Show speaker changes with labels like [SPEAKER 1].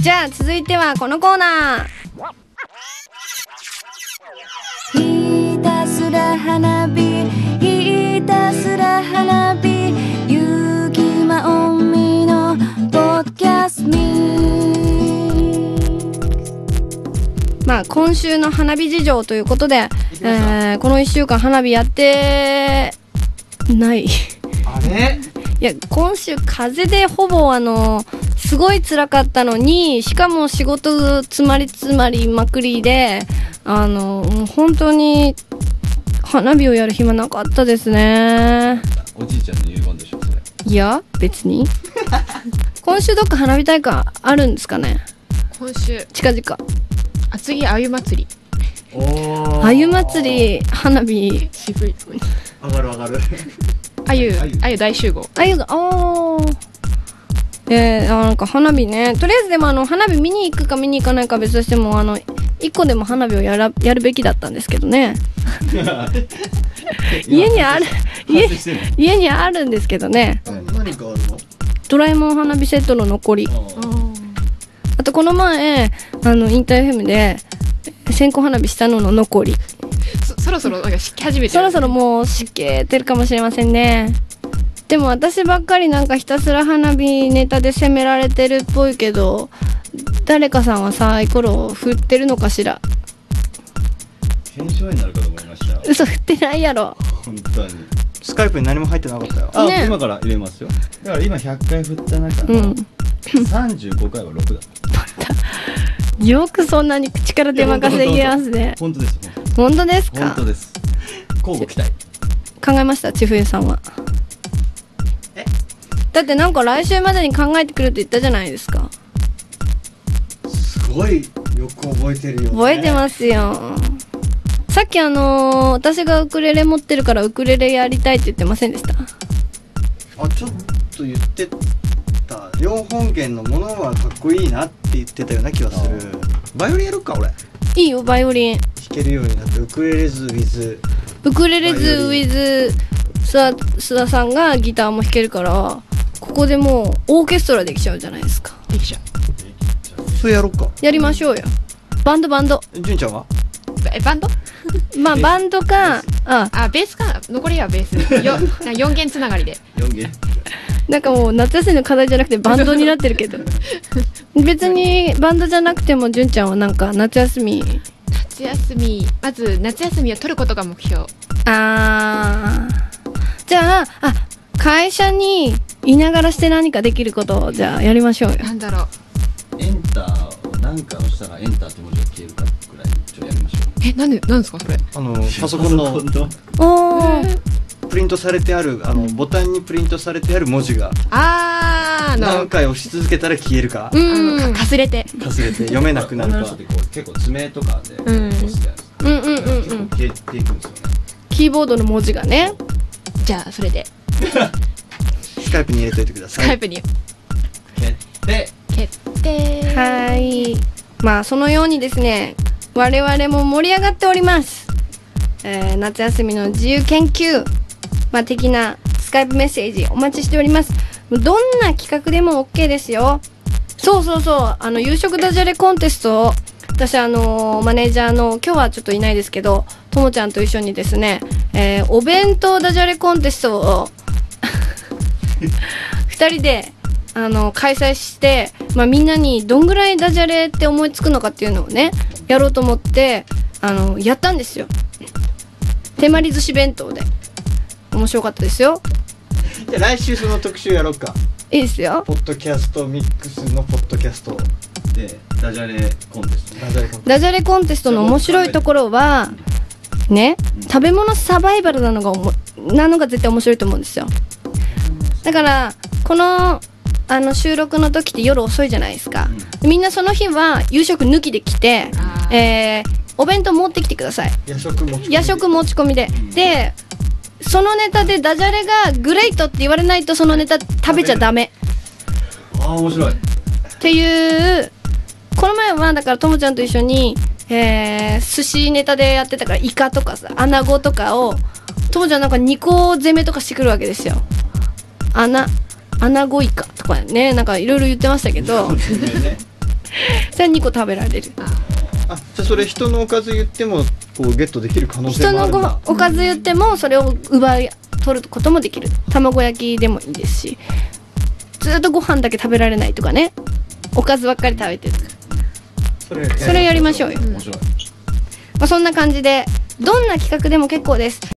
[SPEAKER 1] じゃあ続いてはこのコーナー。ひたすら花火ひたすら花火ゆきまおみのポッドキャストまあ今週の花火事情ということで、えーこの1週間花火やってない。
[SPEAKER 2] あれ？
[SPEAKER 1] いや今週風でほぼあのすごい辛かったのにしかも仕事詰まり詰まりまくりであのもう本当に花火をやる暇なかったですね。
[SPEAKER 3] おじいちゃんの遺言でしょそれ。
[SPEAKER 1] いや別に。今週どっか花火大会あるんですかね？
[SPEAKER 4] 今週。
[SPEAKER 1] 近々。
[SPEAKER 4] あ次あゆ祭り。
[SPEAKER 2] お
[SPEAKER 1] あゆ祭り花火。
[SPEAKER 4] 渋い。
[SPEAKER 2] 上がる上がる
[SPEAKER 4] あゆ
[SPEAKER 3] あゆ。
[SPEAKER 4] 大集合。
[SPEAKER 1] あゆがおー。えー、あなんか花火ね。とりあえずでもあの花火見に行くか見に行かないかは別としてもあの一個でも花火をやらやるべきだったんですけどね。家にある家家にあるんですけどね。
[SPEAKER 2] 何かあるの？
[SPEAKER 1] ドラえもん花火セットの残り。あとこの前あのインターフェムで線香花火したのの残り
[SPEAKER 4] そそろそろなんか湿気始めて
[SPEAKER 1] そろそろもう湿気てるかもしれませんね。でも私ばっかりなんかひたすら花火ネタで責められてるっぽいけど誰かさんはサイコロを振ってるのかしら？
[SPEAKER 3] 検証になるかと思いました
[SPEAKER 1] 嘘振ってないやろ。
[SPEAKER 3] 本当に。
[SPEAKER 2] スカイプに何も入ってなかったよ。
[SPEAKER 3] あ、
[SPEAKER 1] ね
[SPEAKER 3] 今から入れますよ。だから今100回振った中の
[SPEAKER 1] うん。
[SPEAKER 3] 35回は6だ。
[SPEAKER 1] よくそんなに口から出まかせできますね
[SPEAKER 3] 本当です
[SPEAKER 1] 本当です
[SPEAKER 3] 本
[SPEAKER 1] か
[SPEAKER 3] 当です。交互期待。
[SPEAKER 1] 考えました？千冬さんは。だってなんか来週までに考えてくるって言ったじゃないですか。
[SPEAKER 2] すごいよく覚えてるよ、ね、
[SPEAKER 1] 覚えてますよ。さっきあのー私がウクレレ持ってるからウクレレやりたいって言ってませんでした？
[SPEAKER 2] あちょっと言ってた。両本弦のものはかっこいいなって言ってたような気がする。
[SPEAKER 3] バイオリンやるか俺。
[SPEAKER 1] いいよバイオリン。
[SPEAKER 2] 弾けるようになってウクレレズ。with
[SPEAKER 1] ウクレレズウィズ須田須田さんがギターも弾けるからここでもうオーケストラできちゃうじゃないですか。
[SPEAKER 4] できちゃ
[SPEAKER 2] それやろっか。
[SPEAKER 1] やりましょうよ。バンドバンド。
[SPEAKER 2] 純ちゃんは？
[SPEAKER 4] うえバンド？
[SPEAKER 1] まあバンドかあ。
[SPEAKER 4] あベースか。残りはベース。よ4弦つながりで。
[SPEAKER 3] 4弦。
[SPEAKER 1] なんかもう夏休みの課題じゃなくてバンドになってるけど別にバンドじゃなくても純ちゃんはなんか夏休み
[SPEAKER 4] 夏休みまず夏休みを取ることが目標。
[SPEAKER 1] あー。じゃああ会社にいながらして何かできることをじゃあやりましょうよ。
[SPEAKER 4] なんだろう。
[SPEAKER 3] エンターを何か押したらエンターって文字が消えるかぐらいちょっとやりましょう。
[SPEAKER 4] えなんでなんですかそれ。
[SPEAKER 2] あのパソコンの
[SPEAKER 1] おー。
[SPEAKER 2] プリントされてあるあのボタンにプリントされてある文字が。
[SPEAKER 4] あーあの
[SPEAKER 2] 何回押し続けたら消えるか。
[SPEAKER 1] う
[SPEAKER 4] あの
[SPEAKER 1] ん
[SPEAKER 4] かかすれて。
[SPEAKER 2] かすれて 読めなくなるか。
[SPEAKER 3] 女の人ってこう結構爪とかで
[SPEAKER 4] うん。
[SPEAKER 3] 押すじゃないですか
[SPEAKER 1] うんうんうんうん
[SPEAKER 3] 結構消えていくんですよね。
[SPEAKER 1] キーボードの文字がね。
[SPEAKER 4] じゃあそれで。
[SPEAKER 2] スカイプに入れといてください。
[SPEAKER 4] スカイプに。
[SPEAKER 3] 決定
[SPEAKER 4] 決定
[SPEAKER 1] はい。まあそのようにですね我々も盛り上がっております、えー夏休みの自由研究、まあ、的なスカイプメッセージお待ちしておりますどんな企画でも OK ですよ。そうそうそう。あの夕食ダジャレコンテスト私あのーマネージャーの今日はちょっといないですけどともちゃんと一緒にですね、えーお弁当ダジャレコンテストを 2人であの開催して、まあ、みんなにどんぐらいダジャレって思いつくのかっていうのをねやろうと思ってあのやったんですよ。手まり寿司弁当で。面白かったですよ。
[SPEAKER 2] じゃあ来週その特集やろうか。
[SPEAKER 1] いいですよ。
[SPEAKER 2] ポッドキャストミックスのポッドキャスト
[SPEAKER 3] でダジャレコンテスト。
[SPEAKER 2] ダジャレコンテ
[SPEAKER 1] ダジャレコンテストの面白いところはね食べ物サバイバルなのがおもなのが絶対面白いと思うんですよ。だからこのあの収録の時って夜遅いじゃないですか、みんなその日は夕食抜きで来てえーお弁当持ってきてください。
[SPEAKER 2] 夜食も
[SPEAKER 1] 夜食持ち込みで。でそのネタでダジャレがグレイトって言われないとそのネタ食べちゃダメ。
[SPEAKER 3] ああ面白い。
[SPEAKER 1] っていうこの前はだからともちゃんと一緒に、えー、寿司ネタでやってたからイカとかさアナゴとかをともちゃんなんか2個攻めとかしてくるわけですよ。アナアナゴイカとかねなんかいろいろ言ってましたけど。それ2個食べられる
[SPEAKER 2] あじゃあそれ人のおかず言ってもこうゲットできる可能性
[SPEAKER 1] 人の
[SPEAKER 2] もあるんだ。
[SPEAKER 1] ごおかず言ってもそれを奪い取ることもできる。卵焼きでもいいですし。ずっとご飯だけ食べられないとかね。おかずばっかり食べてる
[SPEAKER 2] それ
[SPEAKER 1] それやりましょうよ、
[SPEAKER 3] 面白い。
[SPEAKER 1] まあ、そんな感じでどんな企画でも結構です